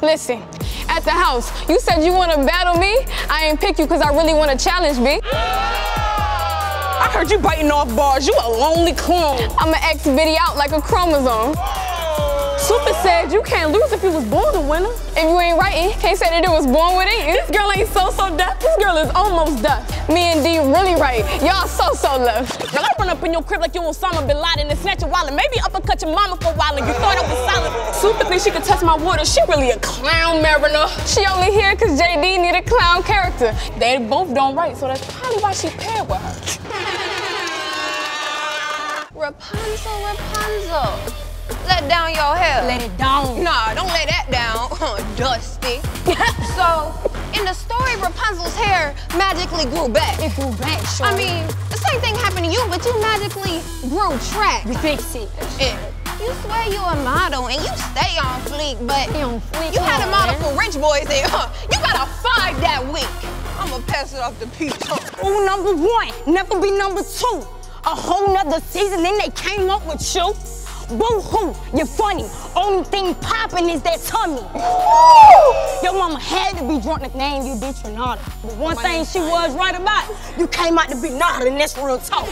Listen, at the house, you said you want to battle me. I ain't pick you because I really want to challenge me. I heard you biting off bars. You a lonely clone. I'ma X Bitti out like a chromosome. Supa said you can't lose if you was born a winner. If you ain't writing, can't say that it was born with it. This girl ain't. This girl is almost done. Me and D really right. Y'all so-so left. Girl, I run up in your crib like you Osama Bin Laden and snatch your wallet. Maybe uppercut your mama for a while and you thought I was solid. Supa thinks she could touch my water. She really a clown mariner. She only here because JD need a clown character. They both don't write, so that's probably why she paired with her. Rapunzel, Rapunzel. Let down your hair. Let it down. Nah, don't lay that down, Dusty. so, in the story, Rapunzel's hair magically grew back. It grew back, sure. I mean, the same thing happened to you, but you magically grew track. you fix it. Yeah. You swear you a model and you stay on fleek, but on fleek, you had a model on, for rich boys and huh, you got a five that week. I'ma pass it off to Pete. Ooh, number one, never be number two. A whole nother season, then they came up with you. Boo-hoo, you're funny. Only thing popping is that tummy. Your mama had to be drunk to name you Deetranada. But one thing she was right about, you came out to be Nada, and that's real talk.